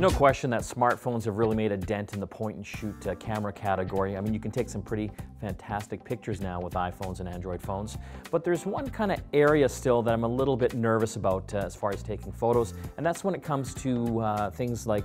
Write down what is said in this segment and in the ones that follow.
There's no question that smartphones have really made a dent in the point and shoot uh, camera category. I mean, you can take some pretty fantastic pictures now with iPhones and Android phones, but there's one kind of area still that I'm a little bit nervous about uh, as far as taking photos, and that's when it comes to uh, things like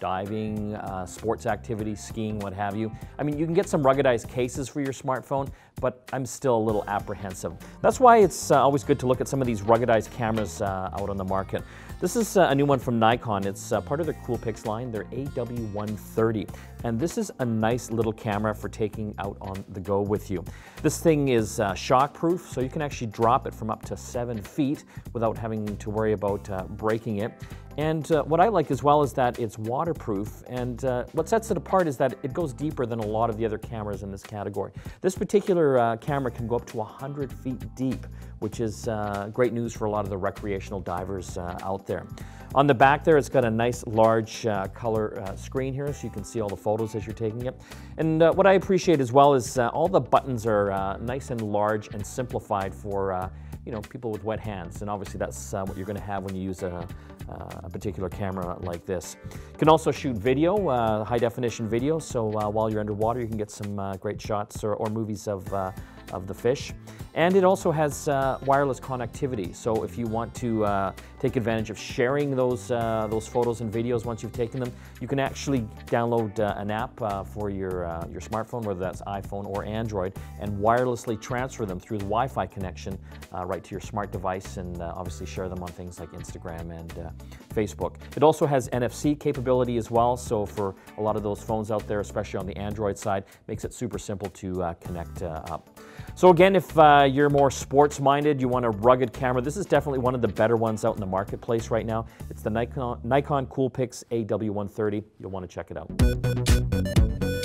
diving, uh, sports activities, skiing, what have you. I mean, you can get some ruggedized cases for your smartphone, but I'm still a little apprehensive. That's why it's uh, always good to look at some of these ruggedized cameras uh, out on the market. This is uh, a new one from Nikon. It's uh, part of their Coolpix line, their AW130. And this is a nice little camera for taking out on the go with you. This thing is uh, shockproof, so you can actually drop it from up to seven feet without having to worry about breaking it. And uh, what I like as well is that it's waterproof, and uh, what sets it apart is that it goes deeper than a lot of the other cameras in this category. This particular uh, camera can go up to 100 feet deep, which is uh, great news for a lot of the recreational divers uh, out there. On the back there, it's got a nice large uh, color screen here, so you can see all the photos as you're taking it. And what I appreciate as well is all the buttons are nice and large and simplified for you know, people with wet hands. And obviously that's uh, what you're going to have when you use a, uh, a, particular camera like this. You can also shoot video, uh, high definition video. So uh, while you're underwater, you can get some uh, great shots or, or movies of of the fish. And it also has uh, wireless connectivity. So if you want to uh, take advantage of sharing those, uh, those photos and videos once you've taken them, you can actually download uh, an app uh, for your, uh, your smartphone, whether that's iPhone or Android, and wirelessly transfer them through the Wi-Fi connection right to your smart device and obviously share them on things like Instagram and Facebook. It also has NFC capability as well. So for a lot of those phones out there, especially on the Android side, makes it super simple to connect up. So again, if you're more sports minded, you want a rugged camera, this is definitely one of the better ones out in the marketplace right now. It's the Nikon, Nikon Coolpix AW130. You'll want to check it out.